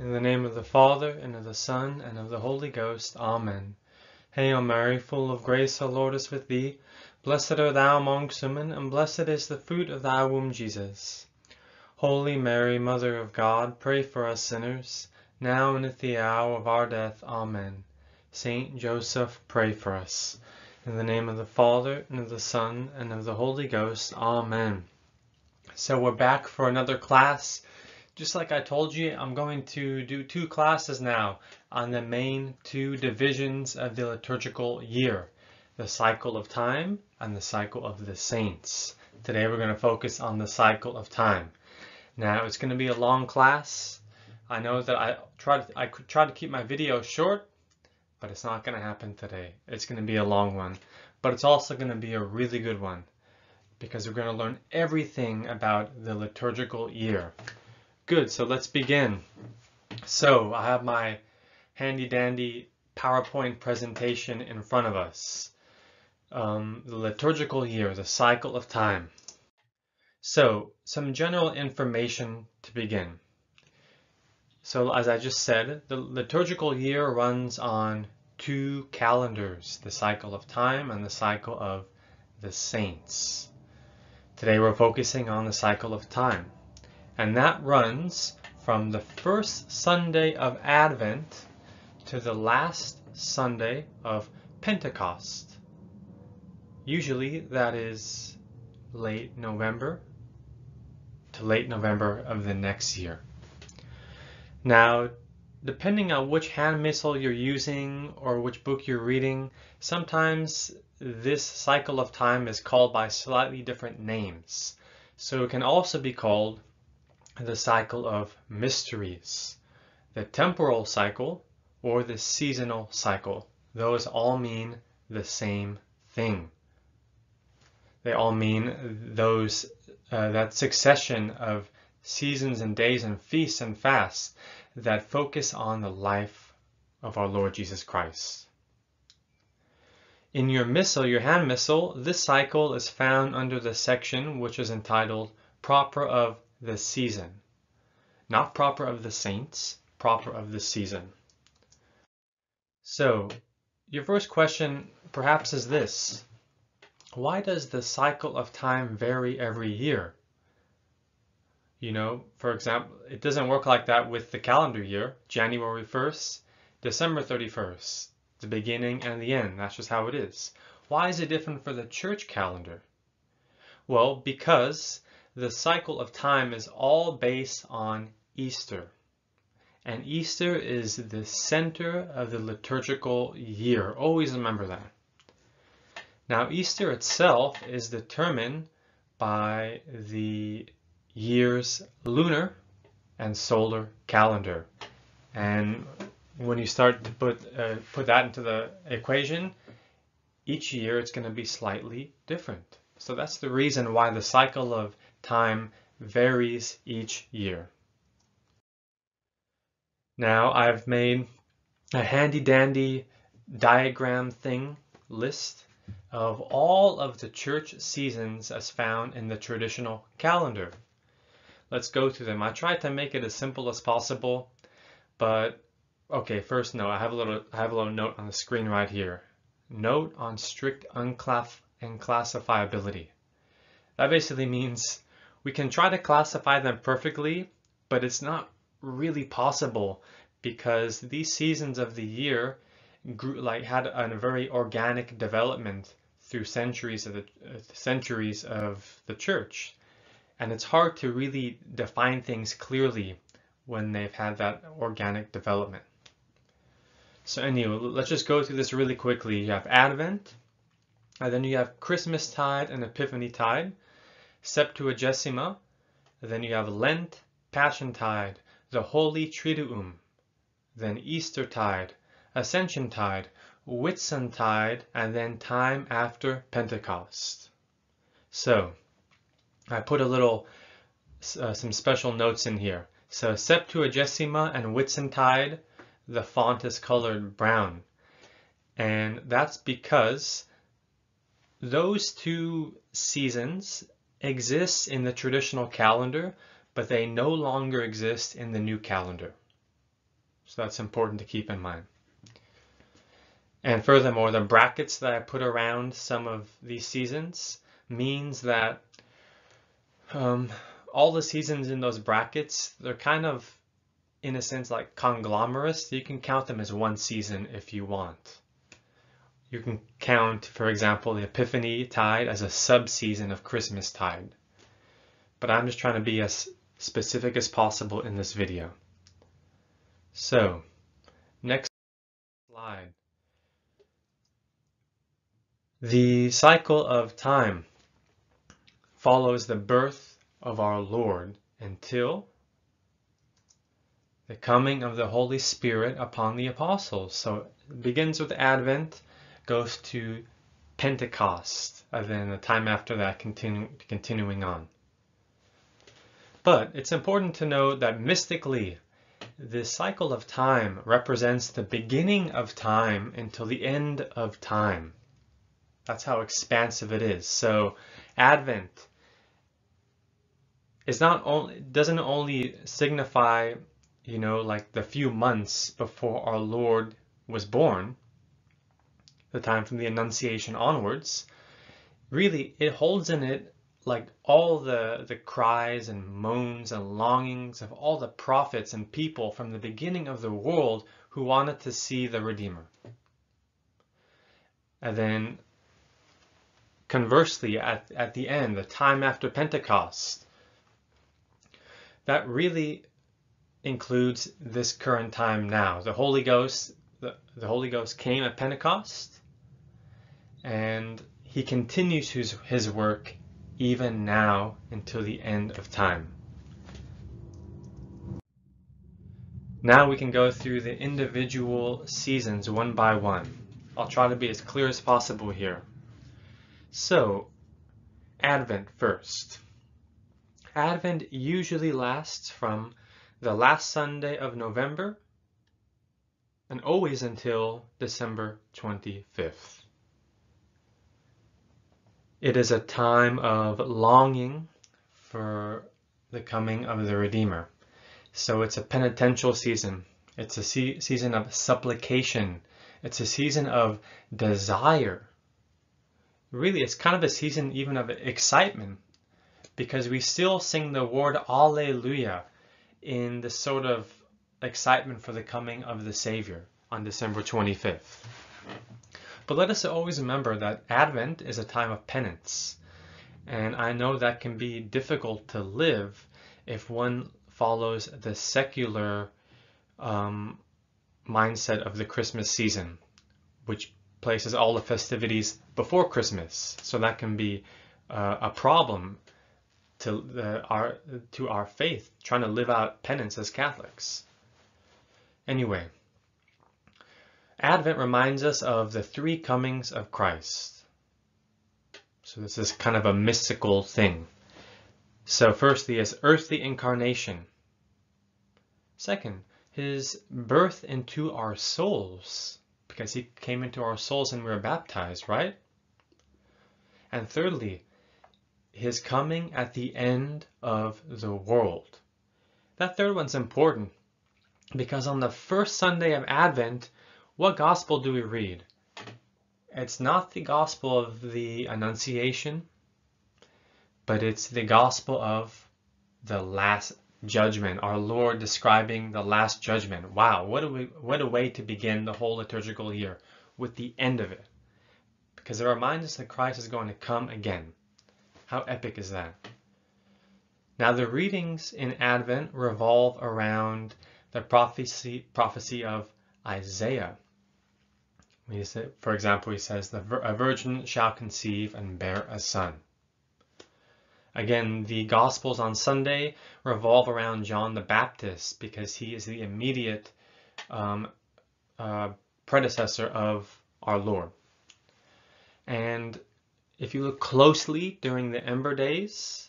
In the name of the Father, and of the Son, and of the Holy Ghost. Amen. Hail Mary, full of grace, the Lord is with thee. Blessed art thou amongst women, and blessed is the fruit of thy womb, Jesus. Holy Mary, Mother of God, pray for us sinners, now and at the hour of our death. Amen. Saint Joseph, pray for us. In the name of the Father, and of the Son, and of the Holy Ghost. Amen. So we're back for another class just like I told you, I'm going to do two classes now on the main two divisions of the liturgical year, the cycle of time and the cycle of the saints. Today we're going to focus on the cycle of time. Now it's going to be a long class. I know that I tried I could try to keep my video short, but it's not going to happen today. It's going to be a long one, but it's also going to be a really good one because we're going to learn everything about the liturgical year. Good, so let's begin. So I have my handy dandy PowerPoint presentation in front of us. Um, the liturgical year, the cycle of time. So some general information to begin. So as I just said, the liturgical year runs on two calendars, the cycle of time and the cycle of the saints. Today we're focusing on the cycle of time and that runs from the first Sunday of Advent to the last Sunday of Pentecost. Usually that is late November to late November of the next year. Now, depending on which hand missal you're using or which book you're reading, sometimes this cycle of time is called by slightly different names. So it can also be called the cycle of mysteries, the temporal cycle, or the seasonal cycle. Those all mean the same thing. They all mean those uh, that succession of seasons and days and feasts and fasts that focus on the life of our Lord Jesus Christ. In your missal, your hand missal, this cycle is found under the section which is entitled Proper of the season. Not proper of the saints, proper of the season. So, your first question perhaps is this. Why does the cycle of time vary every year? You know, for example, it doesn't work like that with the calendar year, January 1st, December 31st, the beginning and the end. That's just how it is. Why is it different for the church calendar? Well, because the cycle of time is all based on Easter. And Easter is the center of the liturgical year. Always remember that. Now, Easter itself is determined by the year's lunar and solar calendar. And when you start to put, uh, put that into the equation, each year it's going to be slightly different. So that's the reason why the cycle of time varies each year. Now I've made a handy dandy diagram thing list of all of the church seasons as found in the traditional calendar. Let's go through them. I tried to make it as simple as possible, but okay, first note, I have a little I have a little note on the screen right here. Note on strict unclass unclassifiability. That basically means we can try to classify them perfectly, but it's not really possible because these seasons of the year grew, like had a very organic development through centuries of the uh, centuries of the church. And it's hard to really define things clearly when they've had that organic development. So anyway let's just go through this really quickly. You have advent and then you have christmas tide and epiphany tide Septuagesima. Then you have Lent, Passiontide, the Holy Triduum. Then Eastertide, Ascensiontide, Whitsuntide, and then time after Pentecost. So, I put a little, uh, some special notes in here. So Septuagesima and Whitsuntide, the font is colored brown. And that's because those two seasons exists in the traditional calendar, but they no longer exist in the new calendar. So that's important to keep in mind. And furthermore, the brackets that I put around some of these seasons means that um, all the seasons in those brackets, they're kind of, in a sense, like conglomerates. You can count them as one season if you want. You can count, for example, the Epiphany tide as a sub-season of Christmas tide. But I'm just trying to be as specific as possible in this video. So, next slide. The cycle of time follows the birth of our Lord until the coming of the Holy Spirit upon the apostles. So it begins with Advent, goes to Pentecost, and then the time after that continue, continuing on. But it's important to note that mystically, this cycle of time represents the beginning of time until the end of time. That's how expansive it is. So Advent is not only doesn't only signify, you know, like the few months before our Lord was born, the time from the Annunciation onwards. Really, it holds in it like all the the cries and moans and longings of all the prophets and people from the beginning of the world who wanted to see the Redeemer. And then conversely, at, at the end, the time after Pentecost, that really includes this current time now. The Holy Ghost, the, the Holy Ghost came at Pentecost, and he continues his, his work even now until the end of time. Now we can go through the individual seasons one by one. I'll try to be as clear as possible here. So, Advent first. Advent usually lasts from the last Sunday of November and always until December 25th. It is a time of longing for the coming of the Redeemer. So it's a penitential season. It's a se season of supplication. It's a season of desire. Really, it's kind of a season even of excitement because we still sing the word Alleluia in the sort of excitement for the coming of the Savior on December 25th. But let us always remember that Advent is a time of penance. And I know that can be difficult to live if one follows the secular um, mindset of the Christmas season, which places all the festivities before Christmas. So that can be uh, a problem to the, our to our faith, trying to live out penance as Catholics. Anyway, Advent reminds us of the three comings of Christ. So this is kind of a mystical thing. So firstly, his earthly incarnation. Second, his birth into our souls, because he came into our souls and we were baptized, right? And thirdly, his coming at the end of the world. That third one's important because on the first Sunday of Advent, what gospel do we read? It's not the gospel of the Annunciation, but it's the gospel of the last judgment, our Lord describing the last judgment. Wow, what a, way, what a way to begin the whole liturgical year with the end of it. Because it reminds us that Christ is going to come again. How epic is that? Now the readings in Advent revolve around the prophecy, prophecy of Isaiah. For example, he says, A virgin shall conceive and bear a son. Again, the Gospels on Sunday revolve around John the Baptist because he is the immediate um, uh, predecessor of our Lord. And if you look closely during the Ember Days,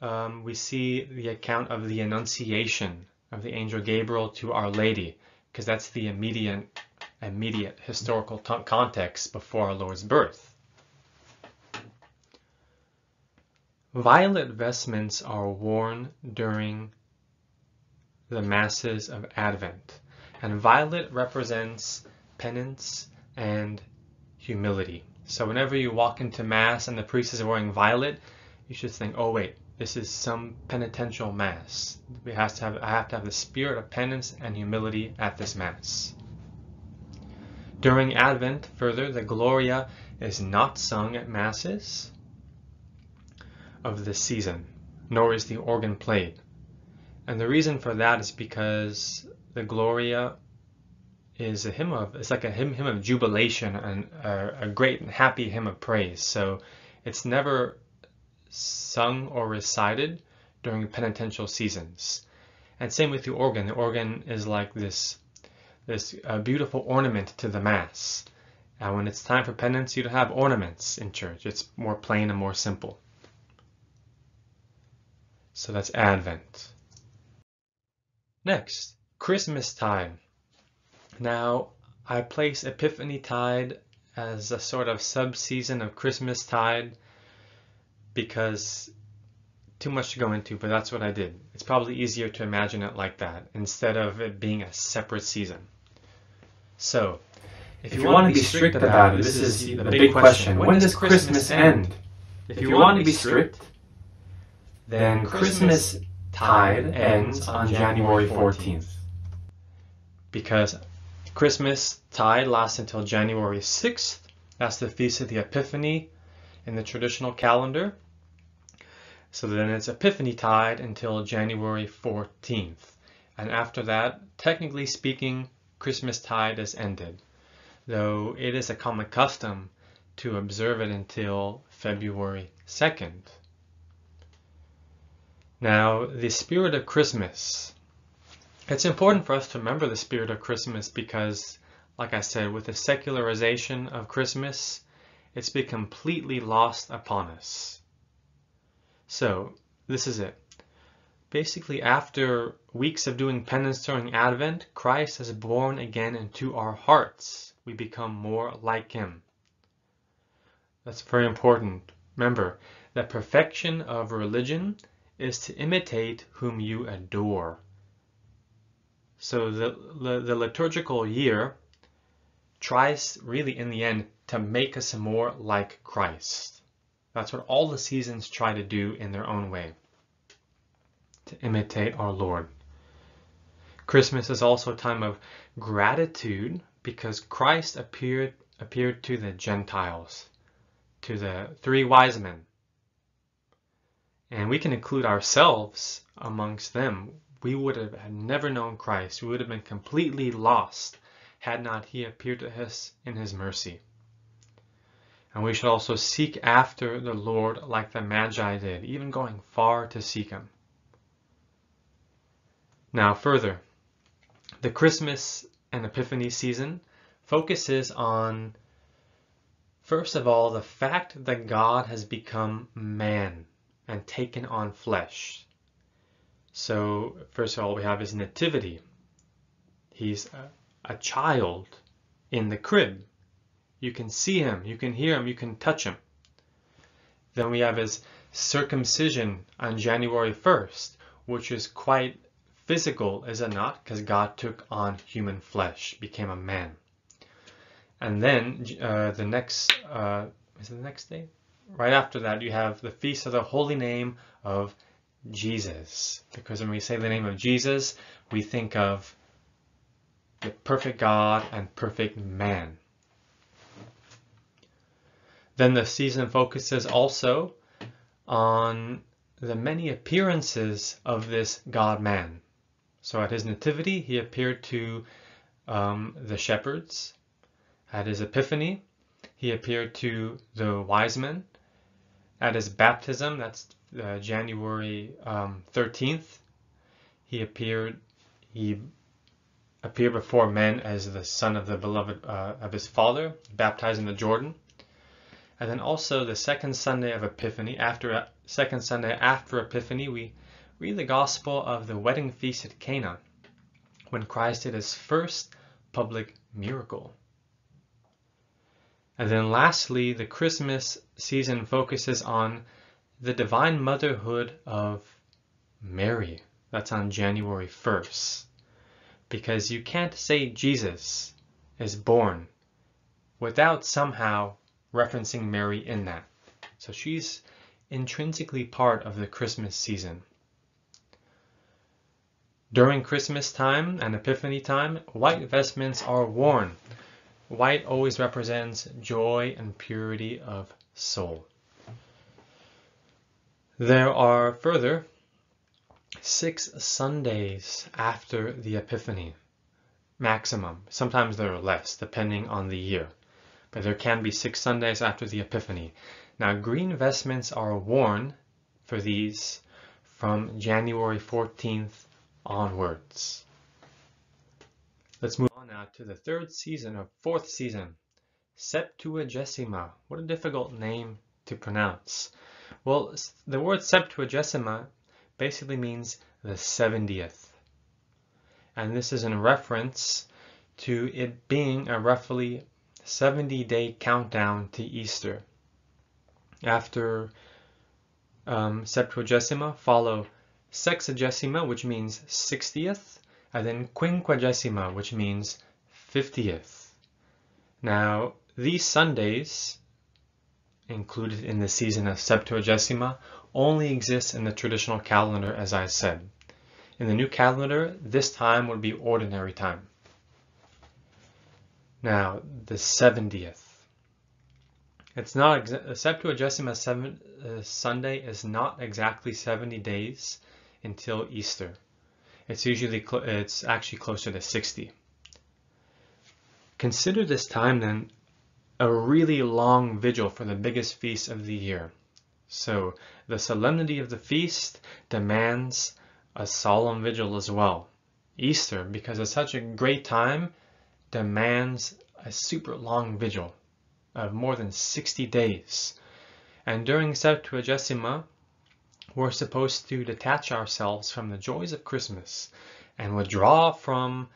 um, we see the account of the Annunciation of the angel Gabriel to Our Lady, because that's the immediate immediate historical context before our Lord's birth. Violet vestments are worn during the masses of Advent. And violet represents penance and humility. So whenever you walk into Mass and the priest is wearing violet, you should think, oh wait, this is some penitential Mass. We have to have, I have to have the spirit of penance and humility at this Mass. During Advent, further, the Gloria is not sung at Masses of this season, nor is the organ played. And the reason for that is because the Gloria is a hymn of, it's like a hymn, hymn of jubilation and a, a great and happy hymn of praise. So it's never sung or recited during penitential seasons. And same with the organ. The organ is like this, this uh, beautiful ornament to the Mass. And when it's time for penance, you don't have ornaments in church. It's more plain and more simple. So that's Advent. Next, Christmas tide. Now, I place Epiphany tide as a sort of sub-season of Christmas tide because too much to go into, but that's what I did. It's probably easier to imagine it like that instead of it being a separate season. So, if, if you, you want to be strict about it, this is the big question. When does Christmas end? If you want to be strict, then Christmas tide ends on January 14th. Because Christmas tide lasts until January 6th. That's the Feast of the Epiphany in the traditional calendar. So then it's Epiphany tide until January 14th. And after that, technically speaking, Christmas tide is ended, though it is a common custom to observe it until February 2nd. Now, the spirit of Christmas. It's important for us to remember the spirit of Christmas because, like I said, with the secularization of Christmas, it's been completely lost upon us. So, this is it. Basically, after weeks of doing penance during Advent, Christ is born again into our hearts. We become more like Him. That's very important. Remember, the perfection of religion is to imitate whom you adore. So the, the, the, liturgical year tries really in the end to make us more like Christ. That's what all the seasons try to do in their own way, to imitate our Lord. Christmas is also a time of gratitude because Christ appeared appeared to the Gentiles, to the three wise men, and we can include ourselves amongst them. We would have never known Christ. We would have been completely lost had not he appeared to us in his mercy. And we should also seek after the Lord like the Magi did, even going far to seek him. Now further, the Christmas and Epiphany season focuses on, first of all, the fact that God has become man and taken on flesh. So, first of all, we have his nativity. He's a, a child in the crib. You can see him, you can hear him, you can touch him. Then we have his circumcision on January 1st, which is quite physical, is it not? Because God took on human flesh, became a man. And then uh, the next, uh, is it the next day? right after that, you have the feast of the holy name of Jesus. Because when we say the name of Jesus, we think of the perfect God and perfect man. Then the season focuses also on the many appearances of this God man. So at his nativity, he appeared to um, the shepherds. At his epiphany, he appeared to the wise men. At his baptism, that's uh, January um, 13th, he appeared he appeared before men as the son of the beloved uh, of his father, baptized in the Jordan. And then also the second Sunday of Epiphany, after second Sunday after Epiphany, we read the gospel of the wedding feast at Cana, when Christ did his first public miracle. And then lastly, the Christmas season focuses on the divine motherhood of Mary, That's on January 1st. Because you can't say Jesus is born without somehow referencing Mary in that. So she's intrinsically part of the Christmas season. During Christmas time and Epiphany time, white vestments are worn. White always represents joy and purity of soul. There are further six Sundays after the Epiphany, maximum. Sometimes there are less, depending on the year. But there can be six Sundays after the Epiphany. Now, green vestments are worn for these from January 14th onwards. Let's move on now to the third season or fourth season, Septuagesima. What a difficult name to pronounce. Well, the word Septuagesima basically means the 70th. And this is in reference to it being a roughly 70 day countdown to Easter. After um, Septuagesima follow Sexagesima, which means 60th, and then Quinquagesima, which means 50th. Now, these Sundays, included in the season of Septuagesima, only exist in the traditional calendar, as I said. In the new calendar, this time would be ordinary time. Now, the 70th. It's not Septuagesima seven, uh, Sunday is not exactly 70 days until Easter. It's usually it's actually closer to 60. Consider this time then a really long vigil for the biggest feast of the year. So the solemnity of the feast demands a solemn vigil as well. Easter, because it's such a great time, demands a super long vigil of more than 60 days. And during Septuagesima, we're supposed to detach ourselves from the joys of Christmas and withdraw from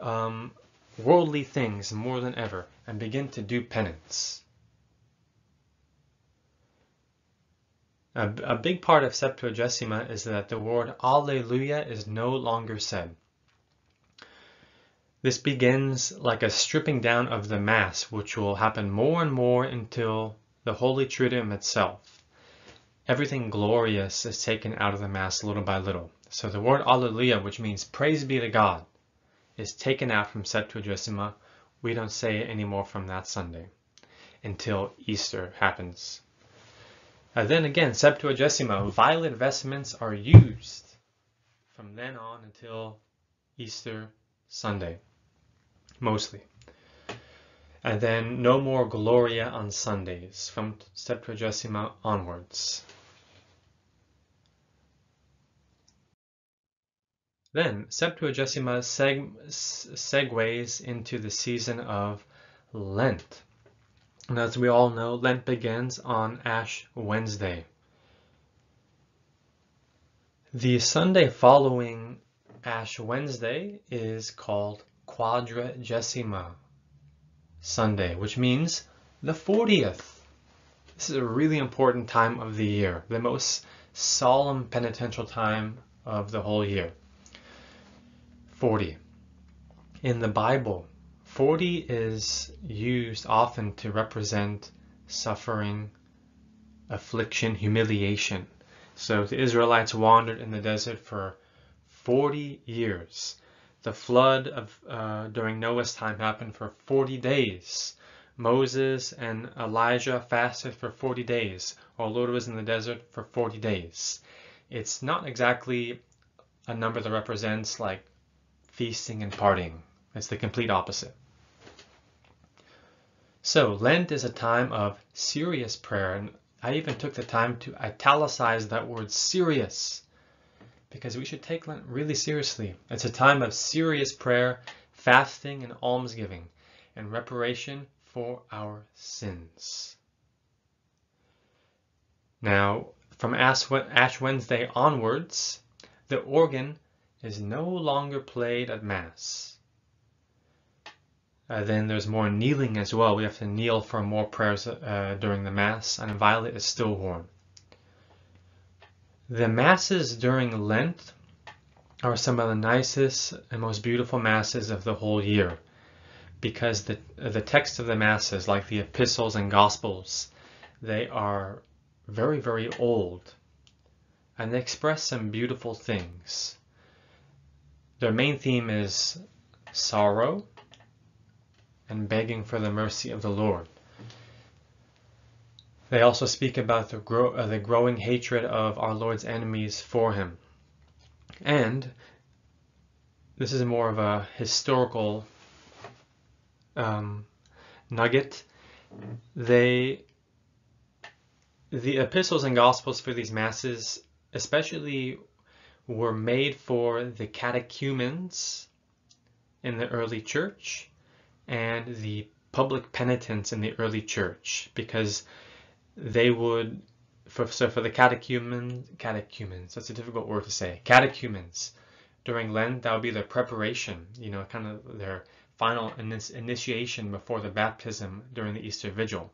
um, worldly things more than ever and begin to do penance. A, a big part of Septuagesima is that the word Alleluia is no longer said. This begins like a stripping down of the Mass, which will happen more and more until the Holy Triduum itself. Everything glorious is taken out of the Mass little by little. So the word Alleluia, which means praise be to God, is taken out from Septuagesima. We don't say it anymore from that Sunday until Easter happens. And then again, Septuagesima, violet vestments are used from then on until Easter Sunday mostly. And then no more Gloria on Sundays from Septuagesima onwards. Then Septuagesima seg segues into the season of Lent. And as we all know, Lent begins on Ash Wednesday. The Sunday following Ash Wednesday is called Quadragesima Sunday, which means the 40th. This is a really important time of the year, the most solemn penitential time of the whole year. 40. In the Bible, 40 is used often to represent suffering, affliction, humiliation. So the Israelites wandered in the desert for 40 years. The flood of uh, during Noah's time happened for 40 days. Moses and Elijah fasted for 40 days. Our Lord was in the desert for 40 days. It's not exactly a number that represents like feasting and partying. It's the complete opposite. So Lent is a time of serious prayer, and I even took the time to italicize that word serious because we should take Lent really seriously. It's a time of serious prayer, fasting, and almsgiving, and reparation for our sins. Now, from Ash Wednesday onwards, the organ is no longer played at Mass. Uh, then there's more kneeling as well. We have to kneel for more prayers uh, during the Mass, and violet is still worn. The Masses during Lent are some of the nicest and most beautiful masses of the whole year because the the text of the masses like the epistles and gospels they are very very old and they express some beautiful things their main theme is sorrow and begging for the mercy of the Lord. They also speak about the, uh, the growing hatred of our Lord's enemies for him. And this is more of a historical um, nugget. They, the epistles and gospels for these masses, especially, were made for the catechumens in the early church and the public penitents in the early church because they would for so for the catechumens catechumens that's a difficult word to say catechumens during Lent that would be their preparation you know kind of their final initiation before the baptism during the Easter Vigil.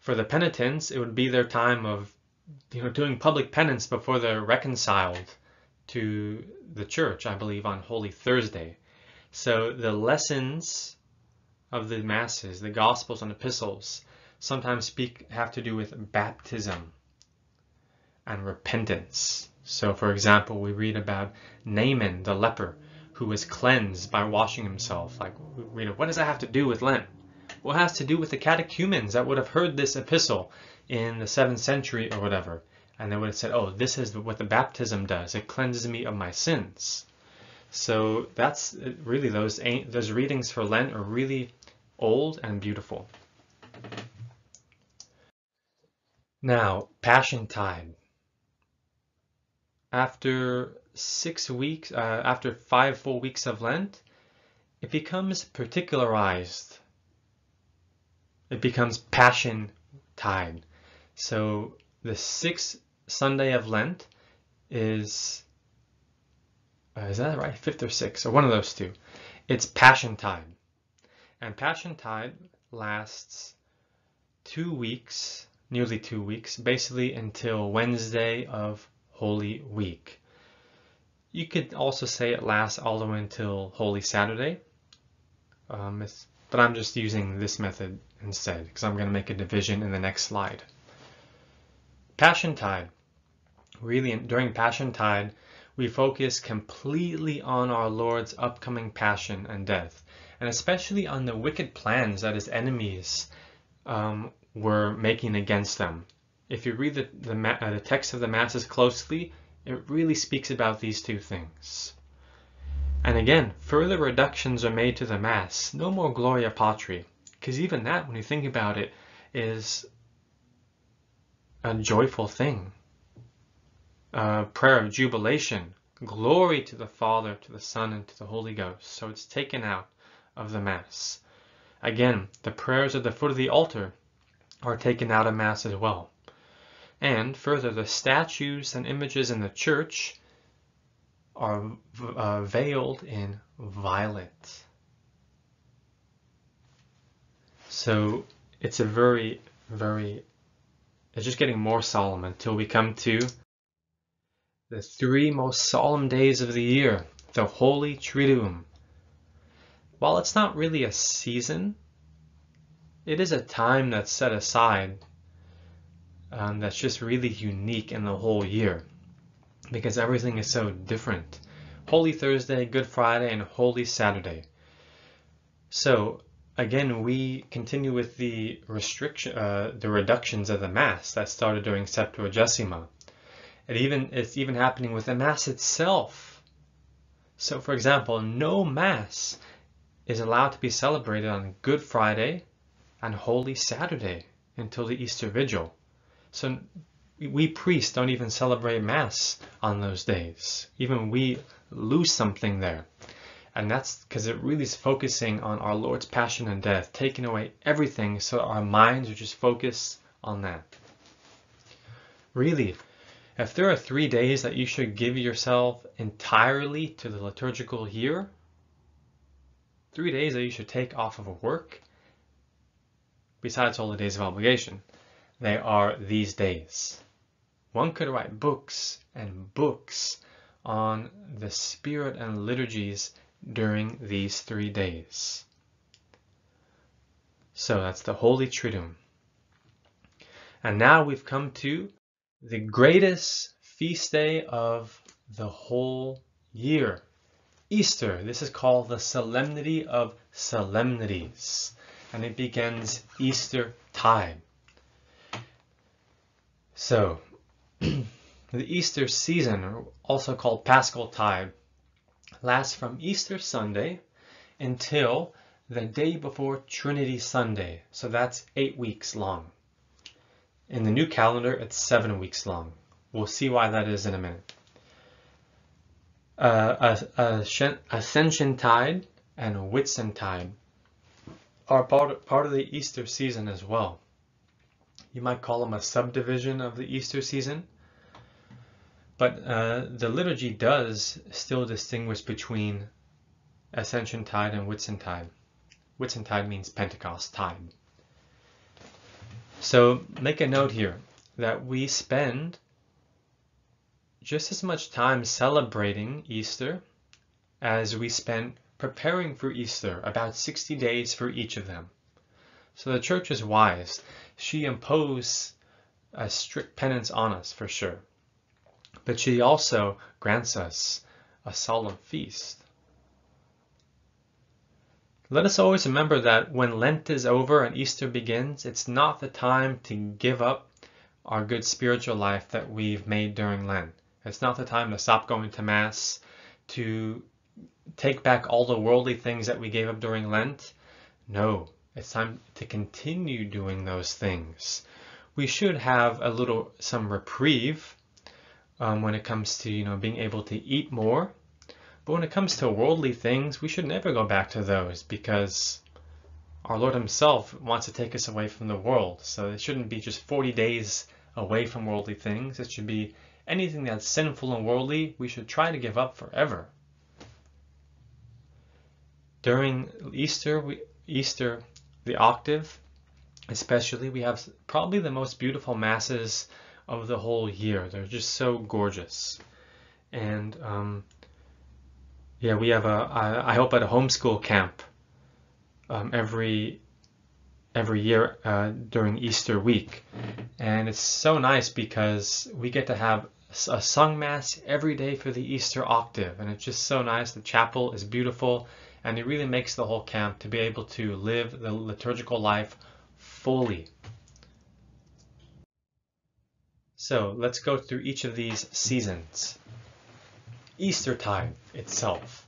For the penitents it would be their time of you know doing public penance before they're reconciled to the church I believe on Holy Thursday. So the lessons of the masses, the gospels and epistles, sometimes speak have to do with baptism and repentance. So for example, we read about Naaman the leper who was cleansed by washing himself. Like read, what does that have to do with Lent? Well, has to do with the catechumens that would have heard this epistle in the seventh century or whatever. And they would have said, oh, this is what the baptism does. It cleanses me of my sins. So that's uh, really those those readings for Lent are really old and beautiful. Now, Passion time. After six weeks, uh, after five full weeks of Lent, it becomes particularized. It becomes Passion time. So the sixth Sunday of Lent is uh, is that right? Fifth or sixth, or one of those two. It's Passion time. And Passion time lasts two weeks, nearly two weeks, basically until Wednesday of Holy Week. You could also say it lasts all the way until Holy Saturday. Um, but I'm just using this method instead because I'm going to make a division in the next slide. Passion Tide. Really, during Passion Tide, we focus completely on our Lord's upcoming passion and death, and especially on the wicked plans that his enemies um, were making against them. If you read the, the, uh, the text of the Masses closely, it really speaks about these two things. And again, further reductions are made to the Mass. No more Gloria Patri, because even that, when you think about it, is a joyful thing A prayer of jubilation. Glory to the Father, to the Son, and to the Holy Ghost. So it's taken out of the Mass. Again, the prayers at the foot of the altar are taken out of Mass as well. And further, the statues and images in the church are uh, veiled in violet. So it's a very, very, it's just getting more solemn until we come to the three most solemn days of the year, the Holy Triduum. While it's not really a season, it is a time that's set aside um, that's just really unique in the whole year because everything is so different. Holy Thursday, Good Friday, and Holy Saturday. So again, we continue with the restriction, uh, the reductions of the Mass that started during Septuagesima. It even it's even happening with the Mass itself. So for example, no Mass is allowed to be celebrated on Good Friday and Holy Saturday until the Easter Vigil. So we priests don't even celebrate Mass on those days. Even we lose something there. And that's because it really is focusing on our Lord's passion and death, taking away everything so our minds are just focused on that. Really, if there are three days that you should give yourself entirely to the liturgical year, three days that you should take off of work, besides all the days of obligation, they are these days. One could write books and books on the spirit and liturgies during these three days. So that's the Holy Triduum. And now we've come to the greatest feast day of the whole year. Easter. This is called the Solemnity of Solemnities. And it begins Easter time. So, the Easter season, also called Paschal tide, lasts from Easter Sunday until the day before Trinity Sunday. So that's eight weeks long. In the new calendar, it's seven weeks long. We'll see why that is in a minute. Uh, Ascension Tide and Whitsuntide are part, part of the Easter season as well. You might call them a subdivision of the Easter season. But uh, the liturgy does still distinguish between Ascension Tide and Whitsuntide. Whitsuntide means Pentecost tide. So make a note here that we spend just as much time celebrating Easter as we spend preparing for Easter, about 60 days for each of them. So the church is wise. She imposed a strict penance on us for sure. But she also grants us a solemn feast. Let us always remember that when Lent is over and Easter begins, it's not the time to give up our good spiritual life that we've made during Lent. It's not the time to stop going to Mass, to take back all the worldly things that we gave up during Lent. No, it's time to continue doing those things. We should have a little, some reprieve um, when it comes to, you know, being able to eat more but when it comes to worldly things, we should never go back to those because our Lord Himself wants to take us away from the world. So it shouldn't be just 40 days away from worldly things. It should be anything that's sinful and worldly, we should try to give up forever. During Easter, we, Easter, the octave, especially, we have probably the most beautiful masses of the whole year. They're just so gorgeous. And um, yeah, we have a. I help at a homeschool camp um, every every year uh, during Easter week, and it's so nice because we get to have a sung mass every day for the Easter octave, and it's just so nice. The chapel is beautiful, and it really makes the whole camp to be able to live the liturgical life fully. So let's go through each of these seasons. Eastertide itself.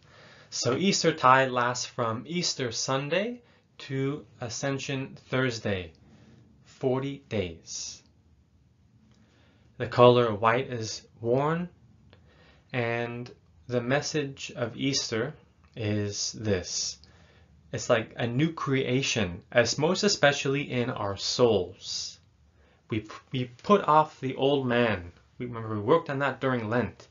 So Easter Eastertide lasts from Easter Sunday to Ascension Thursday, 40 days. The color white is worn, and the message of Easter is this. It's like a new creation, as most especially in our souls. We, we put off the old man. We remember we worked on that during Lent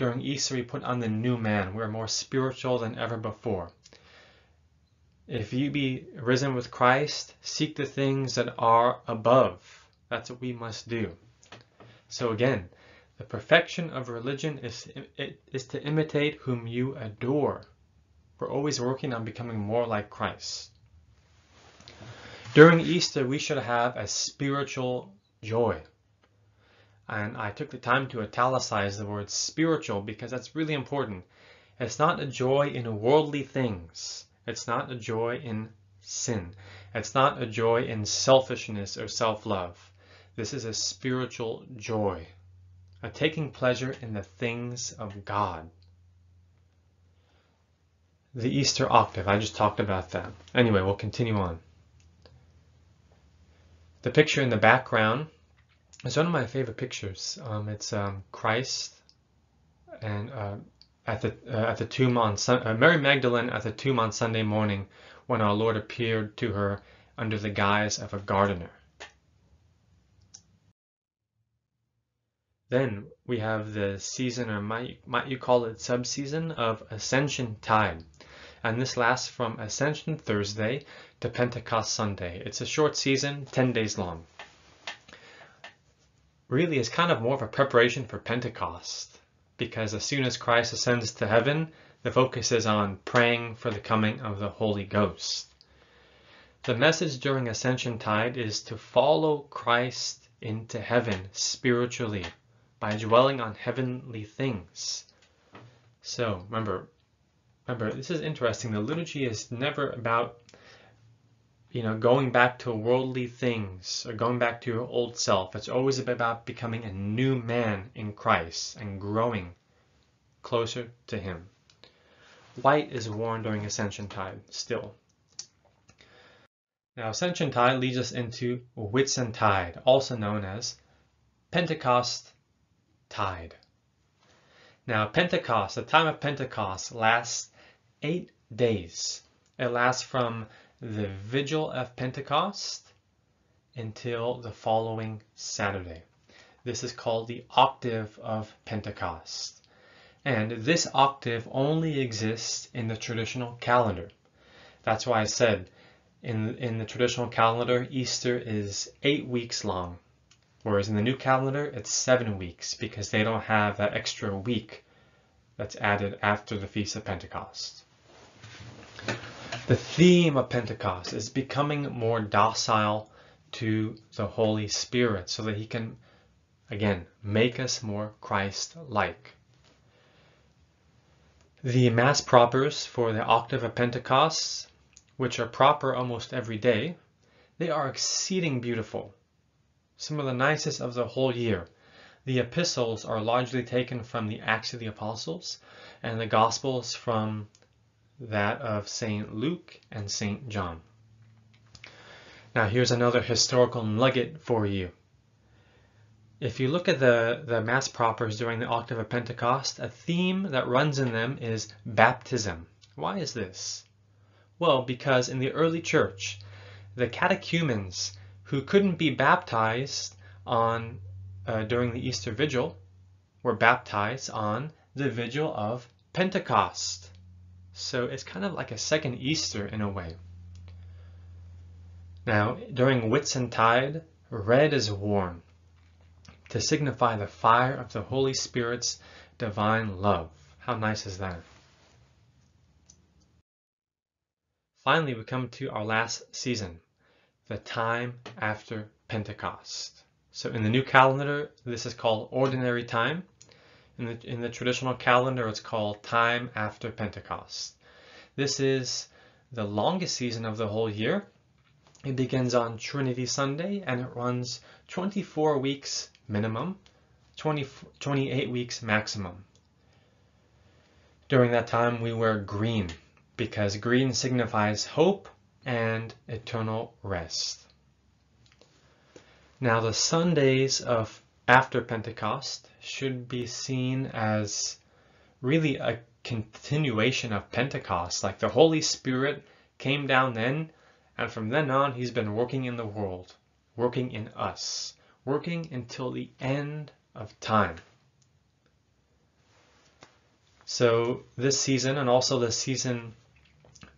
during Easter, we put on the new man. We're more spiritual than ever before. If you be risen with Christ, seek the things that are above. That's what we must do. So again, the perfection of religion is, is to imitate whom you adore. We're always working on becoming more like Christ. During Easter, we should have a spiritual joy. And I took the time to italicize the word spiritual because that's really important. It's not a joy in worldly things. It's not a joy in sin. It's not a joy in selfishness or self-love. This is a spiritual joy, a taking pleasure in the things of God. The Easter octave, I just talked about that. Anyway, we'll continue on. The picture in the background is one of my favorite pictures. Um, it's um, Christ and uh, at the uh, at the tomb on Sun- uh, Mary Magdalene at the tomb on Sunday morning when our Lord appeared to her under the guise of a gardener. Then we have the season, or might, might you call it subseason, of Ascension Tide. And this lasts from Ascension Thursday to Pentecost Sunday. It's a short season, 10 days long really it's kind of more of a preparation for Pentecost because as soon as Christ ascends to heaven, the focus is on praying for the coming of the Holy Ghost. The message during Ascension Tide is to follow Christ into heaven spiritually by dwelling on heavenly things. So remember, remember this is interesting. The liturgy is never about you know going back to worldly things or going back to your old self. It's always about becoming a new man in Christ and growing closer to Him. White is worn during Ascension Tide still. Now, Ascension Tide leads us into Whitsuntide, also known as Pentecost Tide. Now, Pentecost, the time of Pentecost, lasts eight days. It lasts from the vigil of Pentecost until the following Saturday. This is called the octave of Pentecost. And this octave only exists in the traditional calendar. That's why I said in, in the traditional calendar, Easter is eight weeks long, whereas in the new calendar, it's seven weeks because they don't have that extra week that's added after the Feast of Pentecost. The theme of Pentecost is becoming more docile to the Holy Spirit so that He can, again, make us more Christ like. The Mass propers for the Octave of Pentecost which are proper almost every day, they are exceeding beautiful, some of the nicest of the whole year. The epistles are largely taken from the Acts of the Apostles, and the Gospels from that of St. Luke and St. John. Now here's another historical nugget for you. If you look at the, the Mass propers during the Octave of Pentecost, a theme that runs in them is baptism. Why is this? Well, because in the early church, the catechumens who couldn't be baptized on uh, during the Easter Vigil were baptized on the Vigil of Pentecost. So it's kind of like a second Easter in a way. Now, during Whitsuntide, red is worn to signify the fire of the Holy Spirit's divine love. How nice is that? Finally, we come to our last season, the time after Pentecost. So in the new calendar, this is called ordinary time. In the, in the traditional calendar, it's called time after Pentecost. This is the longest season of the whole year. It begins on Trinity Sunday and it runs 24 weeks minimum, 20, 28 weeks maximum. During that time, we wear green because green signifies hope and eternal rest. Now, the Sundays of after Pentecost should be seen as really a continuation of Pentecost. Like the Holy Spirit came down then, and from then on, He's been working in the world, working in us, working until the end of time. So, this season and also the season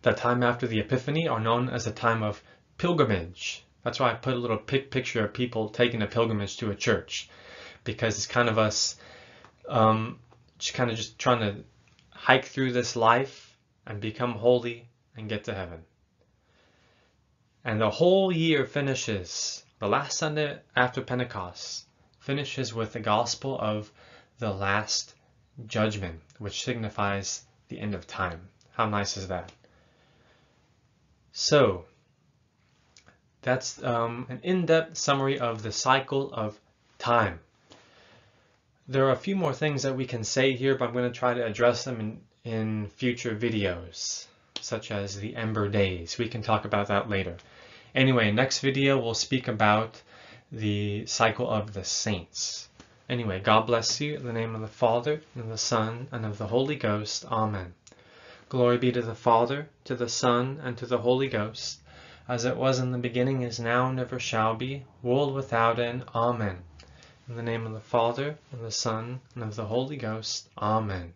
the time after the Epiphany are known as a time of pilgrimage. That's why I put a little pic picture of people taking a pilgrimage to a church, because it's kind of us um, just kind of just trying to hike through this life and become holy and get to heaven. And the whole year finishes, the last Sunday after Pentecost, finishes with the gospel of the last judgment, which signifies the end of time. How nice is that? So that's um, an in-depth summary of the cycle of time. There are a few more things that we can say here, but I'm going to try to address them in, in future videos, such as the Ember Days. We can talk about that later. Anyway, next video we'll speak about the cycle of the saints. Anyway, God bless you in the name of the Father, and of the Son, and of the Holy Ghost. Amen. Glory be to the Father, to the Son, and to the Holy Ghost, as it was in the beginning, is now, and ever shall be, world without end. Amen. In the name of the Father, and the Son, and of the Holy Ghost. Amen.